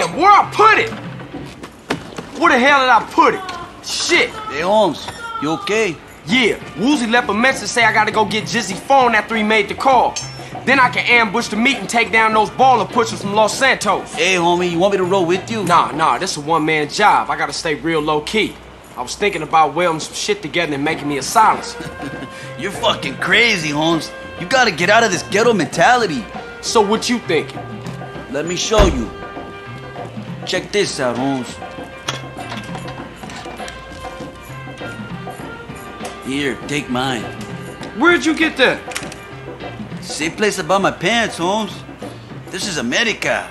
put it? Where the hell did I put it? Shit. Hey, Holmes, you okay? Yeah, Woozie left a message say I gotta go get Jizzy's phone after he made the call. Then I can ambush the meet and take down those Ballas pushers from Los Santos. Hey, homie, you want me to roll with you? Nah, nah, this is a one-man job. I gotta stay real low-key. I was thinking about welding some shit together and making me a silencer. You're fucking crazy, Holmes. You gotta get out of this ghetto mentality. So what you thinking? Let me show you. Check this out, Holmes. Here, take mine. Where'd you get that? Same place I bought my pants, Holmes. This is America.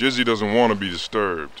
Jizzy doesn't want to be disturbed.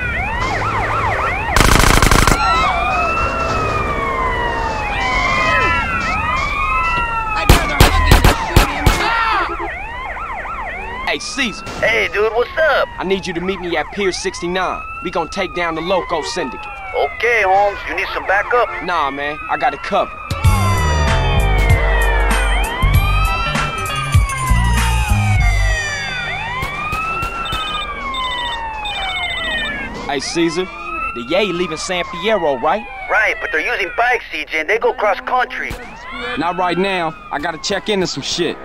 Hey, Caesar, Hey, dude, what's up? I need you to meet me at Pier 69. We gonna take down the Loco Syndicate. Okay, Holmes, you need some backup? Nah, man, I got it covered. Hey, Caesar, the Yay leaving San Fierro, right? Right, but they're using bikes, CJ, and they go cross country. Not right now. I gotta check into some shit.